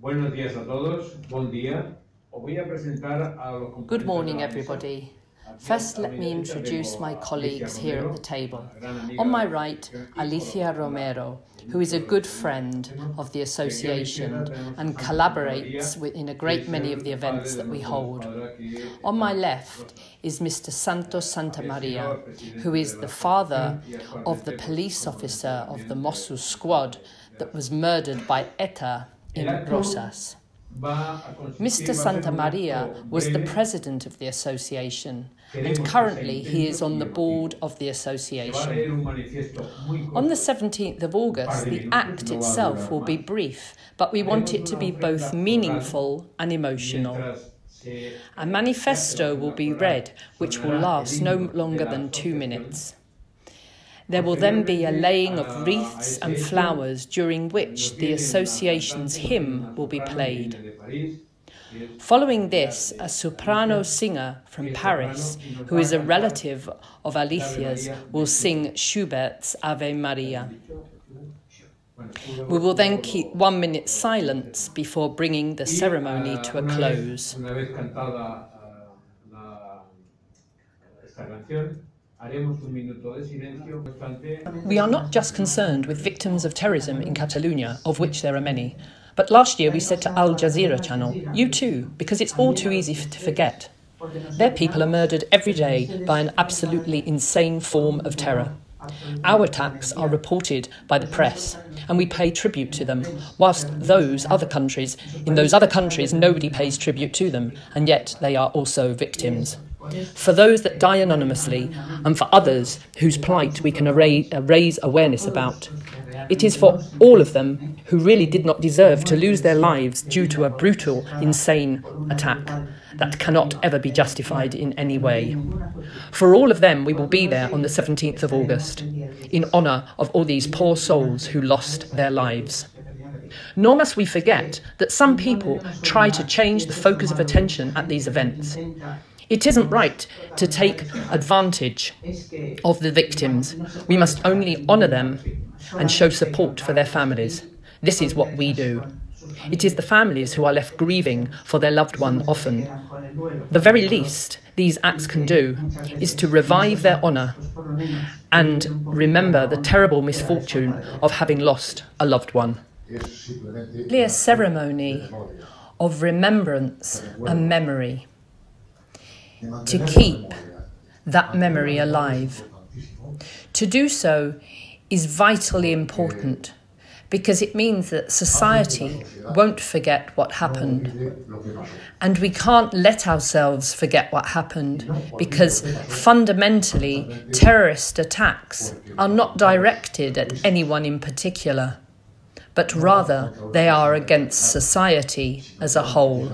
Buenos días a todos. Buen día. Os voy a presentar a los Good morning, de la mesa. everybody. First, let me introduce my colleagues here at the table. una gran amiga On my right, Alicia Romero, who is a good friend of the association and collaborates in a great many of the events that we hold. On my left is Mr. Santos Santamaria, who is the father of the police officer of the Mossos squad that was murdered by ETA in Rosas. Mr. Santamaria was the president of the association, and currently he is on the board of the association. On the 17th of August, the act itself will be brief, but we want it to be both meaningful and emotional. A manifesto will be read, which will last no longer than two minutes. There will then be a laying of wreaths and flowers during which the association's hymn will be played. Following this, a soprano singer from Paris, who is a relative of Alicia's, will sing Schubert's Ave Maria. We will then keep one minute silence before bringing the ceremony to a close. We are not just concerned with victims of terrorism in Catalonia, of which there are many, but last year we said to Al Jazeera channel, you too, because it's all too easy to forget. Their people are murdered every day by an absolutely insane form of terror. Our attacks are reported by the press, and we pay tribute to them, whilst those other countries, in those other countries, nobody pays tribute to them, and yet they are also victims. For those that die anonymously, and for others whose plight we can uh, raise awareness about, it is for all of them who really did not deserve to lose their lives due to a brutal, insane attack that cannot ever be justified in any way. For all of them, we will be there on the 17th of August, in honour of all these poor souls who lost their lives. Nor must we forget that some people try to change the focus of attention at these events. It isn't right to take advantage of the victims. We must only honour them and show support for their families. This is what we do. It is the families who are left grieving for their loved one often. The very least these acts can do is to revive their honour and remember the terrible misfortune of having lost a loved one. A ceremony of remembrance and memory to keep that memory alive. To do so is vitally important because it means that society won't forget what happened. And we can't let ourselves forget what happened because fundamentally, terrorist attacks are not directed at anyone in particular, but rather they are against society as a whole.